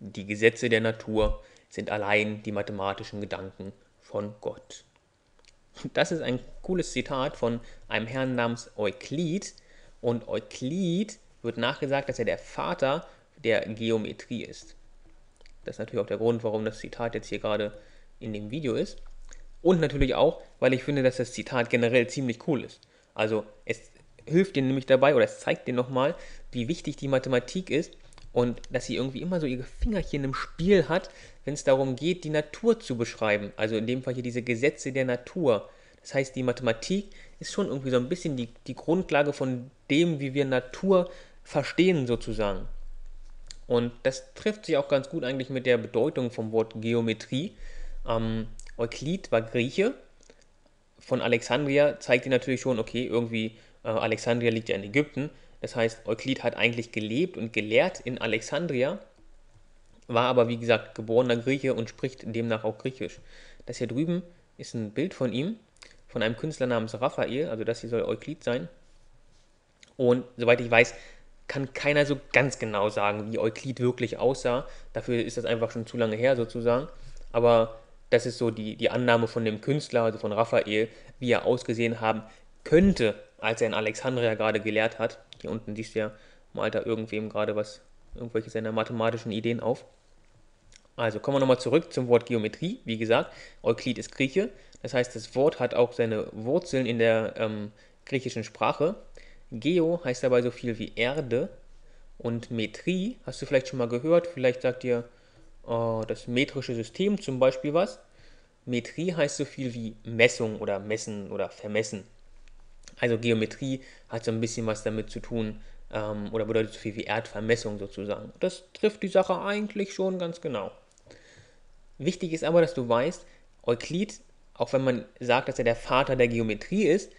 die Gesetze der Natur sind allein die mathematischen Gedanken von Gott. Das ist ein cooles Zitat von einem Herrn namens Euklid. Und Euklid wird nachgesagt, dass er der Vater der Geometrie ist. Das ist natürlich auch der Grund, warum das Zitat jetzt hier gerade in dem Video ist. Und natürlich auch, weil ich finde, dass das Zitat generell ziemlich cool ist. Also es hilft dir nämlich dabei oder es zeigt dir nochmal, wie wichtig die Mathematik ist und dass sie irgendwie immer so ihre Fingerchen im Spiel hat, wenn es darum geht, die Natur zu beschreiben. Also in dem Fall hier diese Gesetze der Natur. Das heißt, die Mathematik ist schon irgendwie so ein bisschen die, die Grundlage von dem, wie wir Natur verstehen sozusagen. Und das trifft sich auch ganz gut eigentlich mit der Bedeutung vom Wort Geometrie. Ähm, Euklid war Grieche. Von Alexandria zeigt ihr natürlich schon, okay, irgendwie äh, Alexandria liegt ja in Ägypten. Das heißt, Euklid hat eigentlich gelebt und gelehrt in Alexandria, war aber wie gesagt geborener Grieche und spricht demnach auch Griechisch. Das hier drüben ist ein Bild von ihm, von einem Künstler namens Raphael, also das hier soll Euklid sein. Und soweit ich weiß, kann keiner so ganz genau sagen, wie Euklid wirklich aussah. Dafür ist das einfach schon zu lange her sozusagen. Aber das ist so die, die Annahme von dem Künstler, also von Raphael, wie er ausgesehen haben könnte, als er in Alexandria gerade gelehrt hat. Hier unten siehst du ja, malt er irgendwem gerade was, irgendwelche seiner mathematischen Ideen auf. Also kommen wir nochmal zurück zum Wort Geometrie. Wie gesagt, Euklid ist Grieche. Das heißt, das Wort hat auch seine Wurzeln in der ähm, griechischen Sprache. Geo heißt dabei so viel wie Erde. Und Metrie, hast du vielleicht schon mal gehört, vielleicht sagt dir äh, das metrische System zum Beispiel was. Metrie heißt so viel wie Messung oder Messen oder Vermessen. Also Geometrie hat so ein bisschen was damit zu tun ähm, oder bedeutet so viel wie Erdvermessung sozusagen. Das trifft die Sache eigentlich schon ganz genau. Wichtig ist aber, dass du weißt, Euklid, auch wenn man sagt, dass er der Vater der Geometrie ist,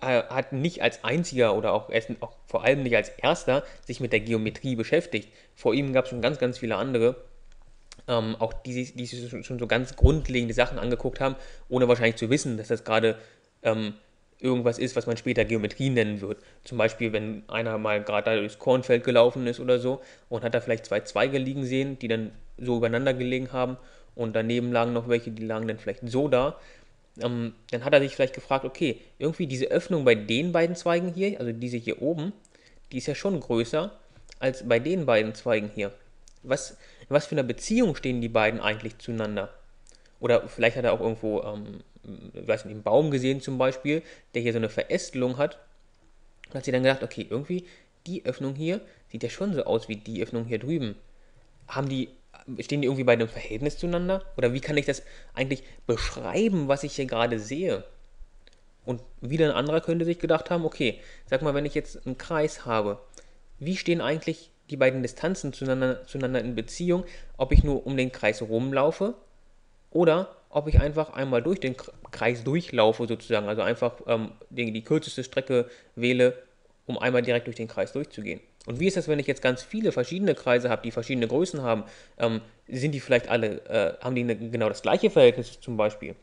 äh, hat nicht als einziger oder auch, auch vor allem nicht als erster sich mit der Geometrie beschäftigt. Vor ihm gab es schon ganz, ganz viele andere, ähm, auch die, die sich schon so ganz grundlegende Sachen angeguckt haben, ohne wahrscheinlich zu wissen, dass das gerade ähm, irgendwas ist, was man später Geometrie nennen wird. Zum Beispiel, wenn einer mal gerade durchs Kornfeld gelaufen ist oder so und hat da vielleicht zwei Zweige liegen sehen, die dann so übereinander gelegen haben und daneben lagen noch welche, die lagen dann vielleicht so da. Ähm, dann hat er sich vielleicht gefragt, okay, irgendwie diese Öffnung bei den beiden Zweigen hier, also diese hier oben, die ist ja schon größer als bei den beiden Zweigen hier. Was, was für eine Beziehung stehen die beiden eigentlich zueinander? Oder vielleicht hat er auch irgendwo ähm, weiß nicht, einen Baum gesehen zum Beispiel, der hier so eine Verästelung hat. Und hat sie dann gedacht, okay, irgendwie die Öffnung hier sieht ja schon so aus wie die Öffnung hier drüben. Haben die, stehen die irgendwie bei einem Verhältnis zueinander? Oder wie kann ich das eigentlich beschreiben, was ich hier gerade sehe? Und wieder ein anderer könnte sich gedacht haben, okay, sag mal, wenn ich jetzt einen Kreis habe, wie stehen eigentlich die beiden Distanzen zueinander, zueinander in Beziehung, ob ich nur um den Kreis rumlaufe oder ob ich einfach einmal durch den Kreis durchlaufe sozusagen, also einfach ähm, die, die kürzeste Strecke wähle, um einmal direkt durch den Kreis durchzugehen. Und wie ist das, wenn ich jetzt ganz viele verschiedene Kreise habe, die verschiedene Größen haben? Ähm, sind die vielleicht alle, äh, haben die eine, genau das gleiche Verhältnis zum Beispiel?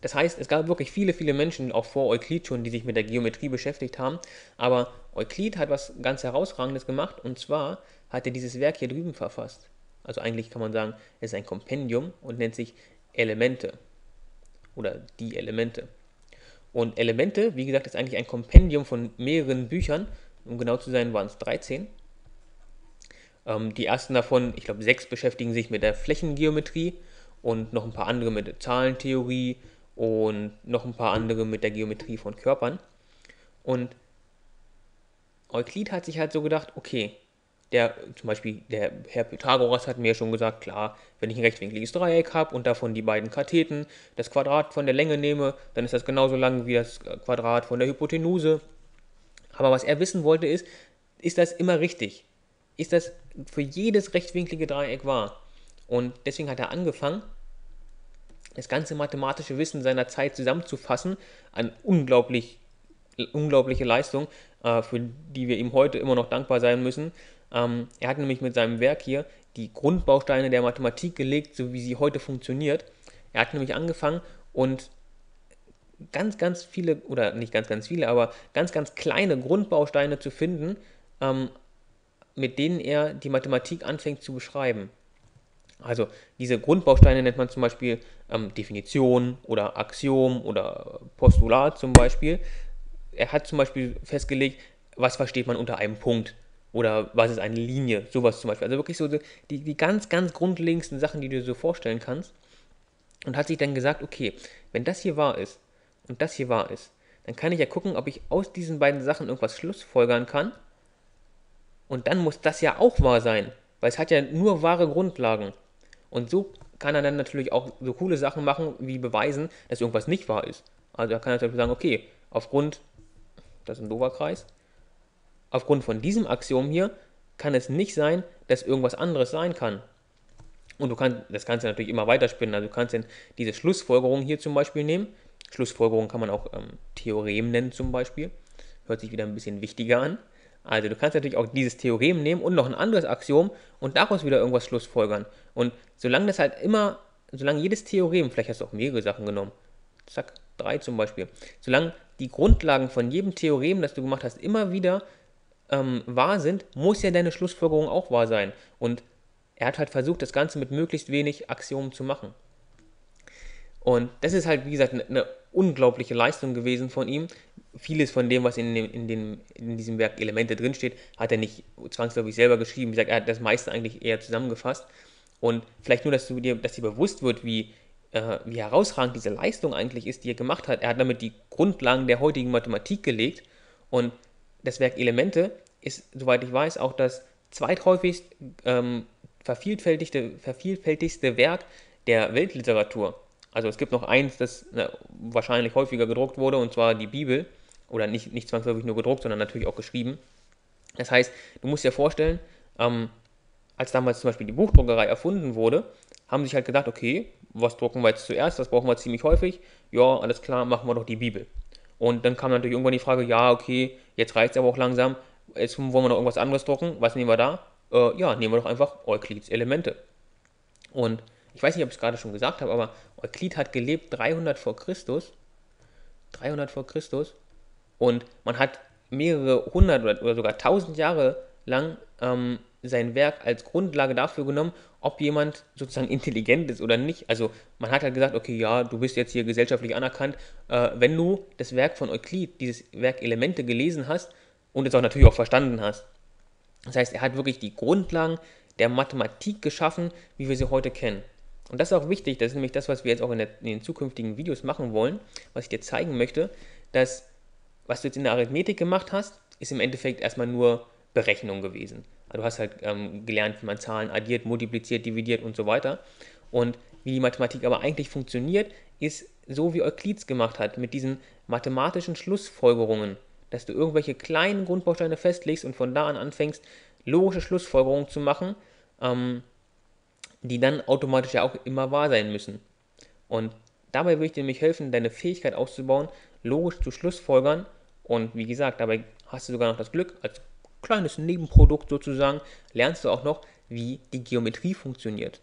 Das heißt, es gab wirklich viele, viele Menschen, auch vor Euklid schon, die sich mit der Geometrie beschäftigt haben. Aber Euklid hat was ganz Herausragendes gemacht und zwar hat er dieses Werk hier drüben verfasst. Also eigentlich kann man sagen, es ist ein Kompendium und nennt sich Elemente oder die Elemente. Und Elemente, wie gesagt, ist eigentlich ein Kompendium von mehreren Büchern. Um genau zu sein, waren es 13. Ähm, die ersten davon, ich glaube, sechs beschäftigen sich mit der Flächengeometrie und noch ein paar andere mit der Zahlentheorie und noch ein paar andere mit der Geometrie von Körpern. Und Euklid hat sich halt so gedacht, okay, der, zum Beispiel der Herr Pythagoras hat mir schon gesagt, klar, wenn ich ein rechtwinkliges Dreieck habe und davon die beiden Katheten das Quadrat von der Länge nehme, dann ist das genauso lang wie das Quadrat von der Hypotenuse. Aber was er wissen wollte ist, ist das immer richtig? Ist das für jedes rechtwinklige Dreieck wahr? Und deswegen hat er angefangen, das ganze mathematische Wissen seiner Zeit zusammenzufassen, an unglaublich, unglaubliche Leistung, äh, für die wir ihm heute immer noch dankbar sein müssen. Ähm, er hat nämlich mit seinem Werk hier die Grundbausteine der Mathematik gelegt, so wie sie heute funktioniert. Er hat nämlich angefangen und ganz, ganz viele, oder nicht ganz, ganz viele, aber ganz, ganz kleine Grundbausteine zu finden, ähm, mit denen er die Mathematik anfängt zu beschreiben. Also diese Grundbausteine nennt man zum Beispiel ähm, Definition oder Axiom oder Postulat zum Beispiel. Er hat zum Beispiel festgelegt, was versteht man unter einem Punkt oder was ist eine Linie, sowas zum Beispiel. Also wirklich so die, die ganz, ganz grundlegendsten Sachen, die du dir so vorstellen kannst. Und hat sich dann gesagt, okay, wenn das hier wahr ist und das hier wahr ist, dann kann ich ja gucken, ob ich aus diesen beiden Sachen irgendwas schlussfolgern kann. Und dann muss das ja auch wahr sein, weil es hat ja nur wahre Grundlagen. Und so kann er dann natürlich auch so coole Sachen machen, wie beweisen, dass irgendwas nicht wahr ist. Also er kann er zum Beispiel sagen, okay, aufgrund, das ist ein doofer Kreis, aufgrund von diesem Axiom hier kann es nicht sein, dass irgendwas anderes sein kann. Und du kannst, das kannst du natürlich immer weiterspinnen. Also du kannst dann diese Schlussfolgerung hier zum Beispiel nehmen. Schlussfolgerung kann man auch ähm, Theorem nennen zum Beispiel. Hört sich wieder ein bisschen wichtiger an. Also du kannst natürlich auch dieses Theorem nehmen und noch ein anderes Axiom und daraus wieder irgendwas schlussfolgern. Und solange das halt immer, solange jedes Theorem, vielleicht hast du auch mehrere Sachen genommen, zack, drei zum Beispiel, solange die Grundlagen von jedem Theorem, das du gemacht hast, immer wieder ähm, wahr sind, muss ja deine Schlussfolgerung auch wahr sein. Und er hat halt versucht, das Ganze mit möglichst wenig Axiomen zu machen. Und das ist halt, wie gesagt, eine, eine unglaubliche Leistung gewesen von ihm, vieles von dem, was in, dem, in, dem, in diesem Werk Elemente drinsteht, hat er nicht zwangsläufig selber geschrieben. Wie gesagt, er hat das meiste eigentlich eher zusammengefasst. Und vielleicht nur, dass, du dir, dass dir bewusst wird, wie, äh, wie herausragend diese Leistung eigentlich ist, die er gemacht hat. Er hat damit die Grundlagen der heutigen Mathematik gelegt. Und das Werk Elemente ist, soweit ich weiß, auch das zweithäufigst ähm, vervielfältigste, vervielfältigste Werk der Weltliteratur. Also es gibt noch eins, das na, wahrscheinlich häufiger gedruckt wurde, und zwar die Bibel oder nicht, nicht zwangsläufig nur gedruckt, sondern natürlich auch geschrieben. Das heißt, du musst dir vorstellen, ähm, als damals zum Beispiel die Buchdruckerei erfunden wurde, haben sich halt gedacht, okay, was drucken wir jetzt zuerst, das brauchen wir ziemlich häufig, ja, alles klar, machen wir doch die Bibel. Und dann kam natürlich irgendwann die Frage, ja, okay, jetzt reicht es aber auch langsam, jetzt wollen wir noch irgendwas anderes drucken, was nehmen wir da? Äh, ja, nehmen wir doch einfach Euklids Elemente. Und ich weiß nicht, ob ich es gerade schon gesagt habe, aber Euklid hat gelebt 300 vor Christus. 300 vor Christus und man hat mehrere hundert oder, sogar tausend Jahre lang ähm, sein Werk als Grundlage dafür genommen, ob jemand sozusagen intelligent ist oder nicht. Also man hat halt gesagt, okay, ja, du bist jetzt hier gesellschaftlich anerkannt, äh, wenn du das Werk von Euklid, dieses Werk Elemente gelesen hast und es auch natürlich auch verstanden hast. Das heißt, er hat wirklich die Grundlagen der Mathematik geschaffen, wie wir sie heute kennen. Und das ist auch wichtig, das ist nämlich das, was wir jetzt auch in, der, in den zukünftigen Videos machen wollen, was ich dir zeigen möchte, dass was du jetzt in der Arithmetik gemacht hast, ist im Endeffekt erstmal nur Berechnung gewesen. Du hast halt ähm, gelernt, wie man Zahlen addiert, multipliziert, dividiert und so weiter. Und wie die Mathematik aber eigentlich funktioniert, ist so, wie Euklids gemacht hat, mit diesen mathematischen Schlussfolgerungen, dass du irgendwelche kleinen Grundbausteine festlegst und von da an anfängst, logische Schlussfolgerungen zu machen, ähm, die dann automatisch ja auch immer wahr sein müssen. Und dabei will ich dir nämlich helfen, deine Fähigkeit auszubauen, logisch zu Schlussfolgern. Und wie gesagt, dabei hast du sogar noch das Glück, als kleines Nebenprodukt sozusagen, lernst du auch noch, wie die Geometrie funktioniert.